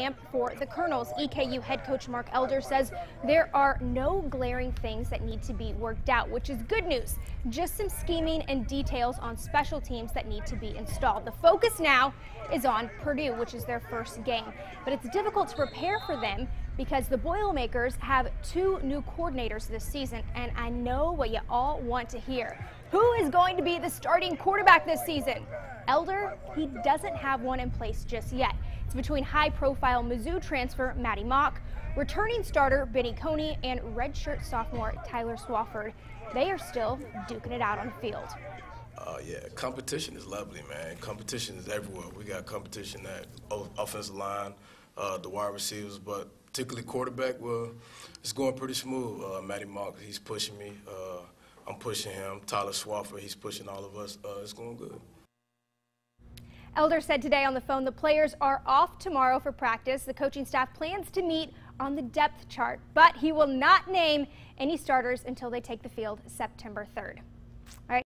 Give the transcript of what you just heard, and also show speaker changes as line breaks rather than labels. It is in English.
camp for the Colonels. EKU head coach Mark Elder says there are no glaring things that need to be worked out, which is good news. Just some scheming and details on special teams that need to be installed. The focus now is on Purdue, which is their first game. But it's difficult to prepare for them because the Boilermakers have two new coordinators this season, and I know what you all want to hear. Who is going to be the starting quarterback this season? Elder, he doesn't have one in place just yet. It's between high-profile Mizzou transfer Maty Mauk, returning starter Bennie Coney, and redshirt sophomore Tyler Swafford. They are still duking it out on the field.
Uh, yeah, competition is lovely, man. Competition is everywhere. We got competition at offensive line, uh, the wide receivers, but particularly quarterback, well, it's going pretty smooth. Uh, Maty Mauk, he's pushing me. Uh, I'm pushing him. Tyler Swafford, he's pushing all of us. Uh, it's going good.
Elder said today on the phone the players are off tomorrow for practice. The coaching staff plans to meet on the depth chart, but he will not name any starters until they take the field September 3rd. All right.